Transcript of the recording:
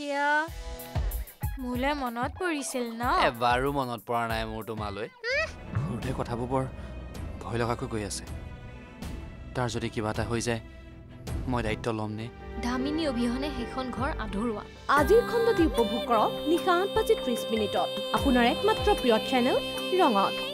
কিয়? মোলৈ মনত পৰিছিল ন? এবাৰো মনত পৰা নাই মোৰ তোমালৈ। সৰুতে কথাবোৰ বৰ ভয় লগাকৈ গৈ আছে। তাৰ যদি কিবা এটা হৈ যায় মই দায়িত্ব ল'ম নে? দামিনী অবিহনে সেইখন ঘৰ আধৰুৱা। আজিৰ খণ্ডটি উপভোগ কৰক নিশা আঠ বাজি ত্ৰিছ মিনিটত। আপোনাৰ একমাত্ৰ প্ৰিয় চেনেল ৰঙত।